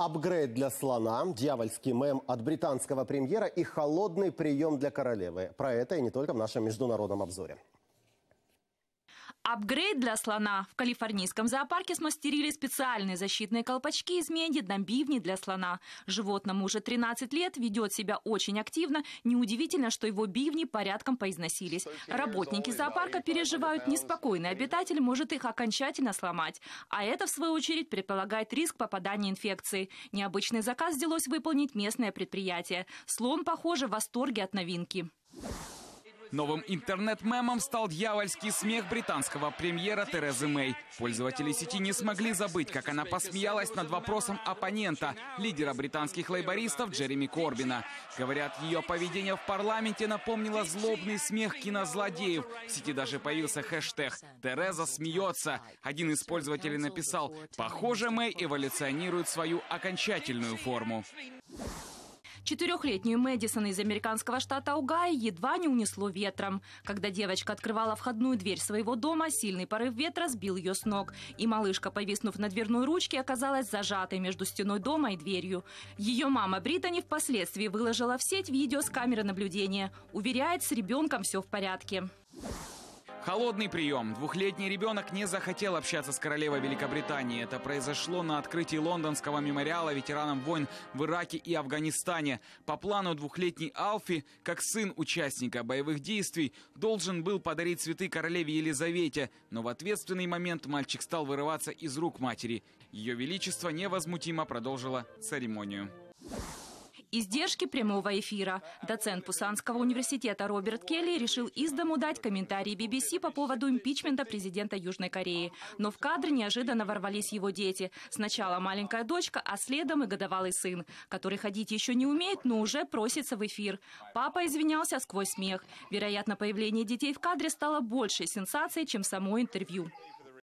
Апгрейд для слона, дьявольский мем от британского премьера и холодный прием для королевы. Про это и не только в нашем международном обзоре. Апгрейд для слона. В калифорнийском зоопарке смастерили специальные защитные колпачки из меди на бивни для слона. Животному уже 13 лет, ведет себя очень активно. Неудивительно, что его бивни порядком поизносились. Работники зоопарка переживают, неспокойный обитатель может их окончательно сломать. А это, в свою очередь, предполагает риск попадания инфекции. Необычный заказ взялось выполнить местное предприятие. Слон, похоже, в восторге от новинки. Новым интернет-мемом стал дьявольский смех британского премьера Терезы Мэй. Пользователи сети не смогли забыть, как она посмеялась над вопросом оппонента, лидера британских лейбористов Джереми Корбина. Говорят, ее поведение в парламенте напомнило злобный смех кинозлодеев. В сети даже появился хэштег «Тереза смеется». Один из пользователей написал «Похоже, Мэй эволюционирует свою окончательную форму». Четырехлетнюю Мэдисон из американского штата Угай едва не унесло ветром. Когда девочка открывала входную дверь своего дома, сильный порыв ветра сбил ее с ног. И малышка, повиснув на дверной ручке, оказалась зажатой между стеной дома и дверью. Ее мама Британи впоследствии выложила в сеть видео с камеры наблюдения. Уверяет, с ребенком все в порядке. Холодный прием. Двухлетний ребенок не захотел общаться с королевой Великобритании. Это произошло на открытии лондонского мемориала ветеранам войн в Ираке и Афганистане. По плану двухлетний Алфи, как сын участника боевых действий, должен был подарить цветы королеве Елизавете, но в ответственный момент мальчик стал вырываться из рук матери. Ее Величество невозмутимо продолжило церемонию. Издержки прямого эфира. Доцент Пусанского университета Роберт Келли решил из дому дать комментарии BBC по поводу импичмента президента Южной Кореи. Но в кадр неожиданно ворвались его дети. Сначала маленькая дочка, а следом и годовалый сын, который ходить еще не умеет, но уже просится в эфир. Папа извинялся сквозь смех. Вероятно, появление детей в кадре стало большей сенсацией, чем само интервью.